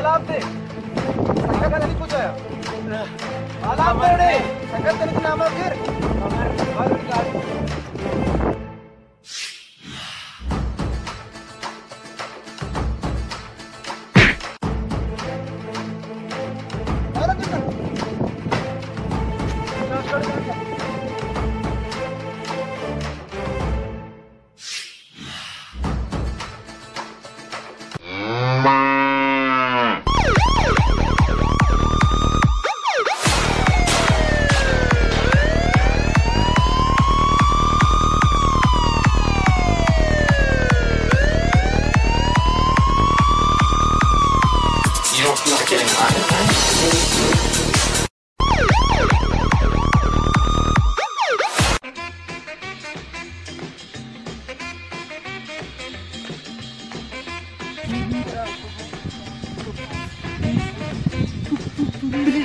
आलाम दे। नहीं कुछ रे संगत नहीं नाम फिर।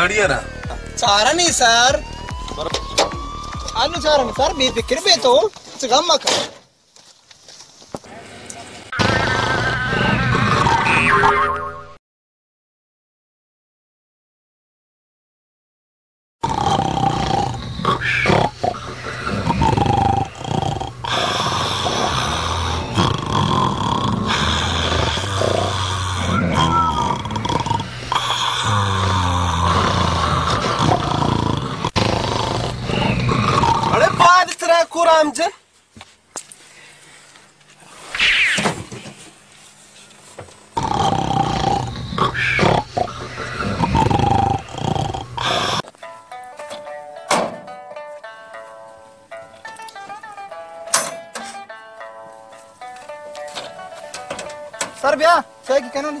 ചാടിയാനാ ചാരനീ സാർ അനുചാരൻ സാർ ബി പിക്കിന് പേത്തോ ചുകാമ്മ anca Sarbiya, çay ki kanonu.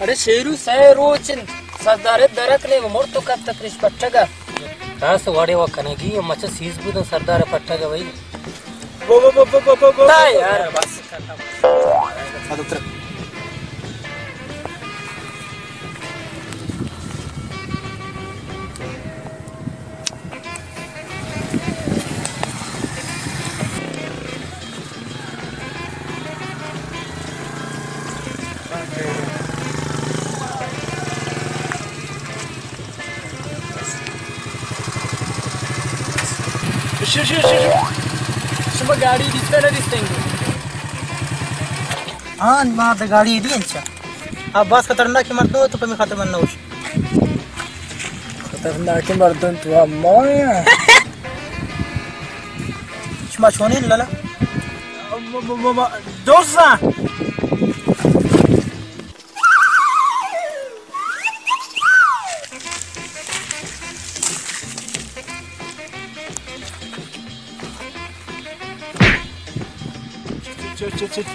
अरे शेरू सैरोचिन सरदारे दरकले मोर्तो का तक्रिश पट्टगा? रास वाड़े वा कनेगी मच सीज सरदार पट्टगा वही वो वो वो वो वो वो यार बस ಅದು ಶು ಶು ಶು ಶುಭ ಗಾಡಿ ದಿಸ್ತಾನೆ ದಿಸ್ತಂಗೆ ಹಾ ಮಾದ ಗಾಡಿ ಇಡಿ ಅಂಚ ಆ ಬಸ್ ಖತರ್ನಾಕಿ ಮಾಡ್ತು ತುಪ್ಪ ಮಿ ಖಾತೆ ಮನ್ನ ಉಶ್ ಖತರ್ನಾಕಿ ಮಾಡ್ತು ಅಂತ ಅಮ್ಮ ಶುಮ ಶೋನೇ ಇಲ್ಲಲ್ಲ ದೋಸ್ತ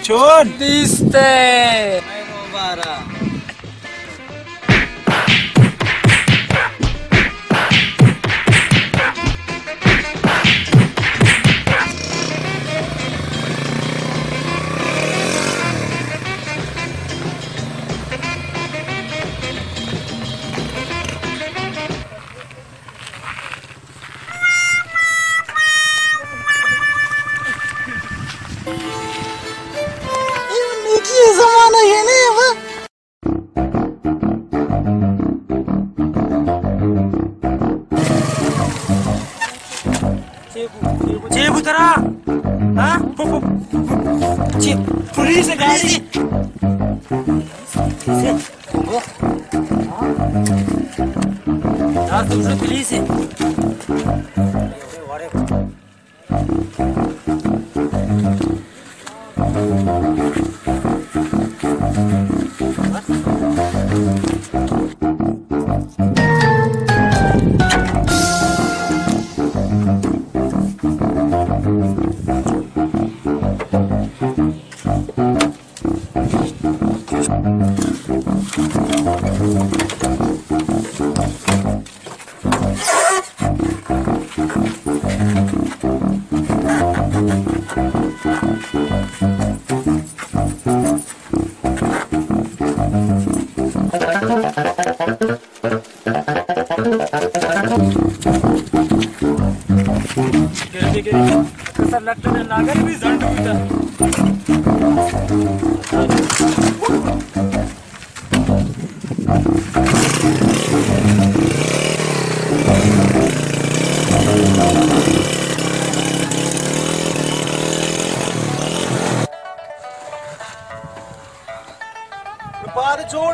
Çuçun. Diste. polícia, cara! Tá, estamos na polícia! What? Police गाड़ी यार तुमसे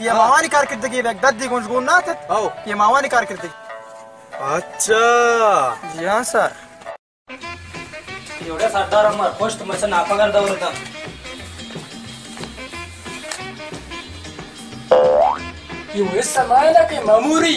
ये मावानी कारकिर्दगी एक दद्दी गुंज गुण ना थे आओ ये मावानी कारकिर्दगी अच्छा जी हाँ सर एवढ्या सरदार अमर पोस्ट मस्त नापागार दौर होता एवढे समायला की मामुरी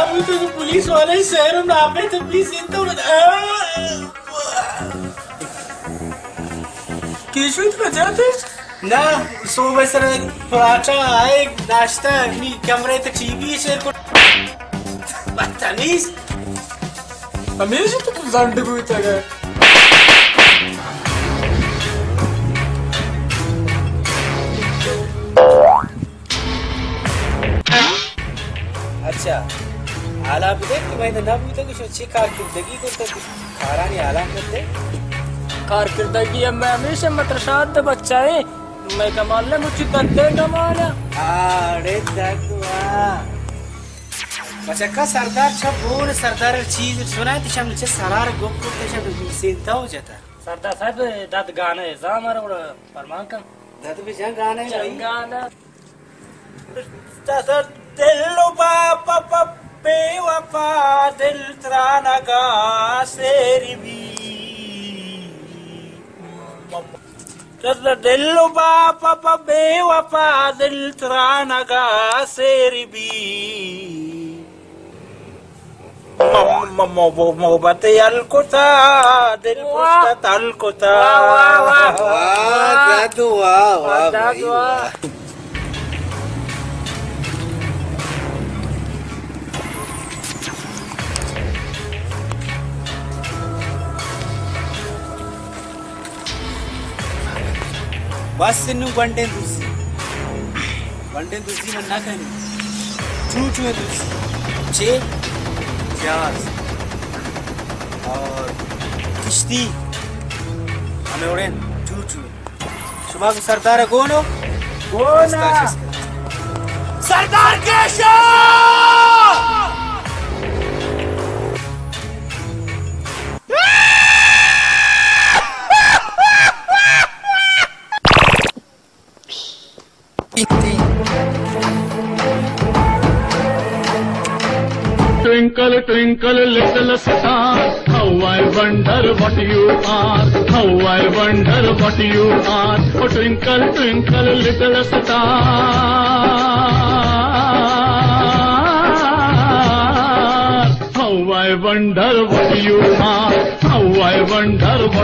semua kurang itu tuh polis soalnya serum nape tapi itu Keshav बजा थे ना सुबह सर पराठा आए नाश्ता नी कमरे तक टीवी से को बदतमीज हमेशा तो तू जंड हुई था अच्छा आला भी देख मैं तो ना भी तो कुछ अच्छी कारकिर्दगी को तो खारा नहीं आला करते कारकिर्दगी अब मैं हमेशा मतरशाद बच्चा है मैं कमाल ले मुझे बंदे कमाल अरे दगवा मचक्का सरदार छ बोल सरदार चीज़ सुना है तिशम नीचे सरार गोप को तिशम सीधा हो जाता सरदार साहब दाद गाना है जा हमारा बड़ा फरमान का दाद भी जंग आने गाना Tata dello papa pappe wapa del tranaga seribi. Tata dello papa pappe wapa del tranaga seribi. Mobate alkota del pustat alkota. वाह दादू वाह वाह भाई वाह Wassinu banden dusi. Banden dusi man nakani. Choo choo dusi. Che jazz. और किश्ती हमें wooden चू चू सुबह को सरदार है कौन हो सरदार Keshav Twinkle, twinkle, little star, how I wonder what you are, how I wonder what you are. Oh, twinkle, twinkle, little star, how I wonder what you are, how I wonder what